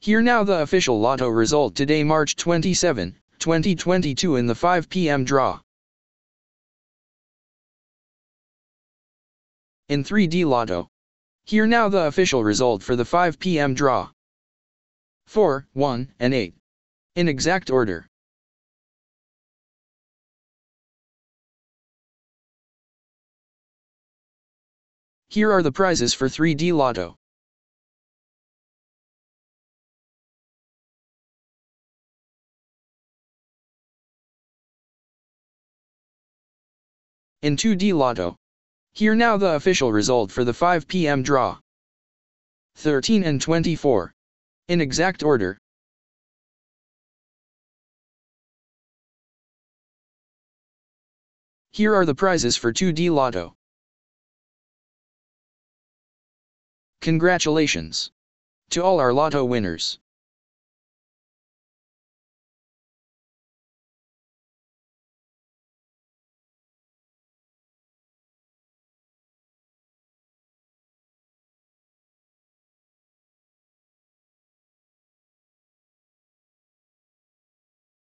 Here now the official lotto result today March 27, 2022 in the 5 p.m. draw. In 3D Lotto. Here now the official result for the 5 p.m. draw. 4, 1, and 8. In exact order. Here are the prizes for 3D Lotto. In 2D Lotto. Here now the official result for the 5 p.m. draw. 13 and 24. In exact order. Here are the prizes for 2D Lotto. Congratulations to all our Lotto winners.